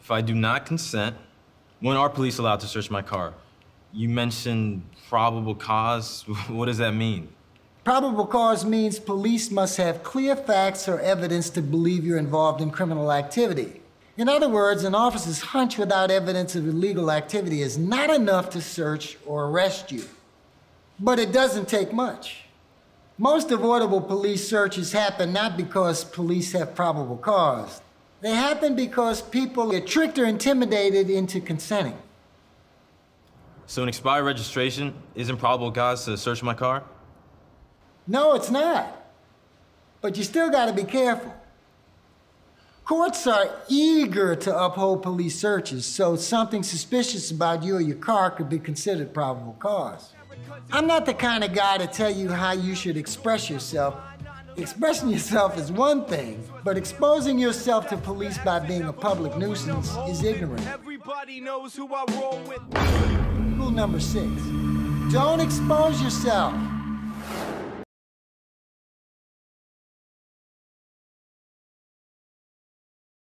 If I do not consent, when are police allowed to search my car? You mentioned probable cause. What does that mean? Probable cause means police must have clear facts or evidence to believe you're involved in criminal activity. In other words, an officer's hunch without evidence of illegal activity is not enough to search or arrest you. But it doesn't take much. Most avoidable police searches happen not because police have probable cause. They happen because people get tricked or intimidated into consenting. So an expired registration isn't probable cause to search my car? No, it's not. But you still gotta be careful. Courts are eager to uphold police searches, so something suspicious about you or your car could be considered probable cause. I'm not the kind of guy to tell you how you should express yourself. Expressing yourself is one thing, but exposing yourself to police by being a public nuisance is ignorant. Everybody knows who I roll with. Rule number six don't expose yourself.